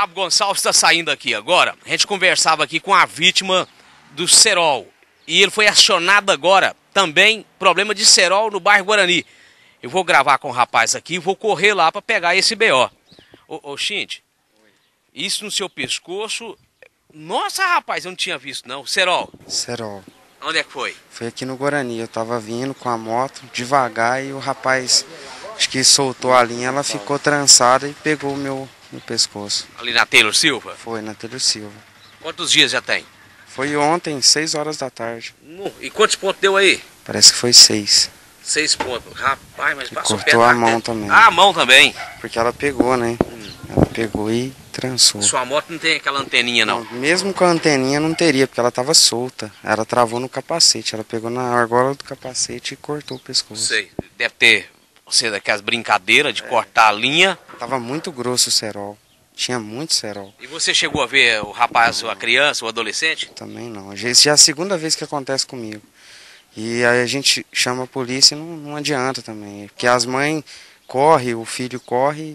Cabo Gonçalves está saindo aqui agora. A gente conversava aqui com a vítima do cerol. E ele foi acionado agora também, problema de cerol no bairro Guarani. Eu vou gravar com o rapaz aqui e vou correr lá para pegar esse BO. Ô, ô Xinte, isso no seu pescoço. Nossa, rapaz, eu não tinha visto não. Cerol, Serol. onde é que foi? Foi aqui no Guarani. Eu tava vindo com a moto devagar e o rapaz, acho que soltou a linha, ela ficou trançada e pegou o meu, meu pescoço. Ali na Taylor Silva? Foi na Telho Silva. Quantos dias já tem? Foi ontem, 6 horas da tarde. E quantos pontos deu aí? Parece que foi 6. Seis pontos. Rapaz, mas passou cortou a mão também. Ah, a mão também. Porque ela pegou, né? Ela pegou e trançou. Sua moto não tem aquela anteninha não. Mesmo com a anteninha não teria, porque ela tava solta. Ela travou no capacete. Ela pegou na argola do capacete e cortou o pescoço. Sei. Deve ter, você daquelas brincadeiras de cortar a linha. Tava muito grosso o cerol. Tinha muito cerol. E você chegou a ver o rapaz, ou a criança, o adolescente? Também não. Isso já é a segunda vez que acontece comigo. E aí a gente chama a polícia e não, não adianta também. Porque as mães correm, o filho corre,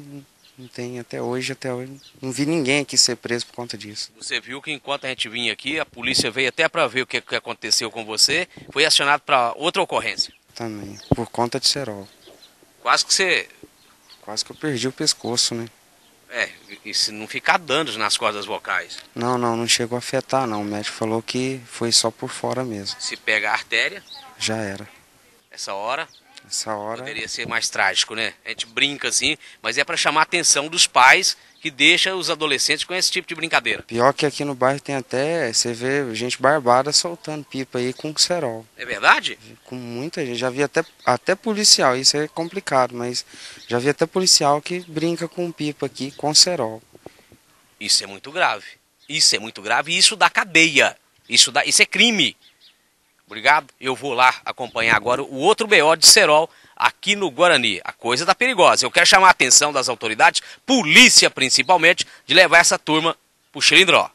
não tem até hoje, até hoje. Não vi ninguém aqui ser preso por conta disso. Você viu que enquanto a gente vinha aqui, a polícia veio até para ver o que, que aconteceu com você, foi acionado para outra ocorrência. Também. Por conta de cerol. Quase que você. Quase que eu perdi o pescoço, né? É, e se não ficar danos nas cordas vocais. Não, não, não chegou a afetar não. O médico falou que foi só por fora mesmo. Se pega a artéria, Já era. essa hora Essa hora. poderia ser mais trágico, né? A gente brinca assim, mas é para chamar a atenção dos pais que deixam os adolescentes com esse tipo de brincadeira. Pior que aqui no bairro tem até, você vê gente barbada soltando pipa aí com cerol. É verdade? Com muita gente. Já vi até, até policial, isso é complicado, mas já vi até policial que brinca com pipa aqui com cerol. Isso é muito grave. Isso é muito grave e isso dá cadeia. Isso, dá, isso é crime. Obrigado. Eu vou lá acompanhar agora o outro BO de Serol aqui no Guarani. A coisa tá perigosa. Eu quero chamar a atenção das autoridades, polícia principalmente, de levar essa turma pro Chilindró.